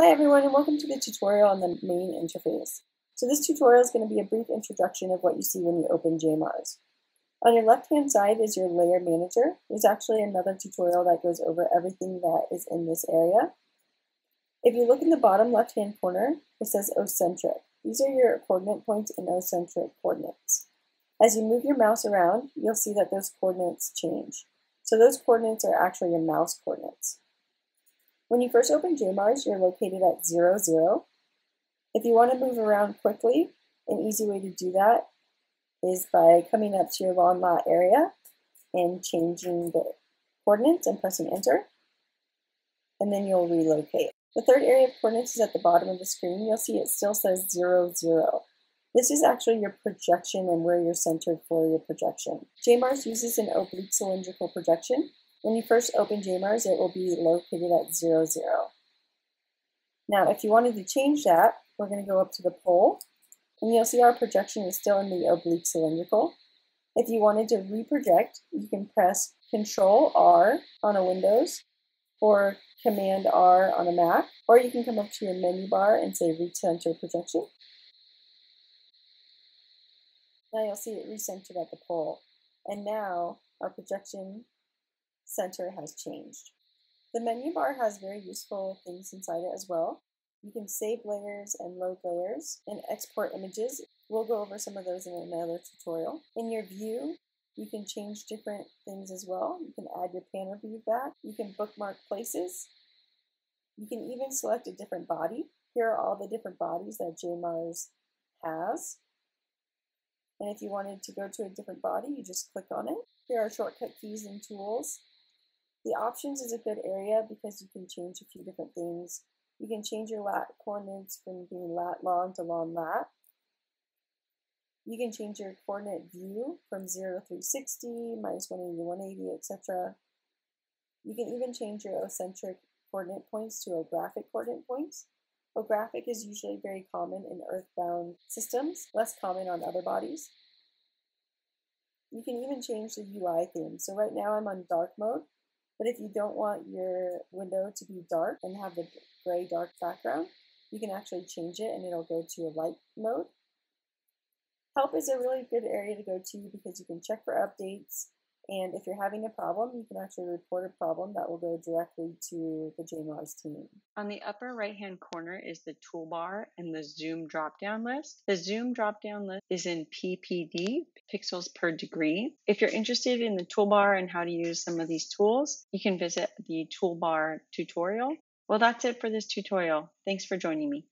Hi everyone and welcome to the tutorial on the main interface. So this tutorial is going to be a brief introduction of what you see when you open JMARS. On your left hand side is your layer manager. There's actually another tutorial that goes over everything that is in this area. If you look in the bottom left hand corner, it says ocentric. These are your coordinate points in ocentric coordinates. As you move your mouse around, you'll see that those coordinates change. So those coordinates are actually your mouse coordinates. When you first open JMARS, you're located at 0, 0. If you want to move around quickly, an easy way to do that is by coming up to your long lat area and changing the coordinates and pressing enter, and then you'll relocate. The third area of coordinates is at the bottom of the screen. You'll see it still says 0, 0. This is actually your projection and where you're centered for your projection. JMARS uses an oblique cylindrical projection, when you first open JMARS, it will be located at 0, 0. Now, if you wanted to change that, we're going to go up to the pole, and you'll see our projection is still in the oblique cylindrical. If you wanted to reproject, you can press Control R on a Windows or Command R on a Mac, or you can come up to your menu bar and say Recenter Projection. Now you'll see it recentered at the pole. And now our projection center has changed. The menu bar has very useful things inside it as well. You can save layers and load layers and export images. We'll go over some of those in another tutorial. In your view, you can change different things as well. You can add your panel view back. You can bookmark places. You can even select a different body. Here are all the different bodies that JMARS has. And if you wanted to go to a different body, you just click on it. Here are shortcut keys and tools. The options is a good area because you can change a few different things. You can change your lat coordinates from being lat long to long lat. You can change your coordinate view from 0 to 360, minus 180 to 180, etc. You can even change your ocentric coordinate points to ographic coordinate points. Ographic is usually very common in earthbound systems, less common on other bodies. You can even change the UI theme. So right now I'm on dark mode, but if you don't want your window to be dark and have the gray dark background, you can actually change it and it'll go to a light mode. Help is a really good area to go to because you can check for updates and if you're having a problem, you can actually report a problem that will go directly to the JMARS team. On the upper right hand corner is the toolbar and the zoom drop down list. The zoom drop down list is in PPD, pixels per degree. If you're interested in the toolbar and how to use some of these tools, you can visit the toolbar tutorial. Well, that's it for this tutorial. Thanks for joining me.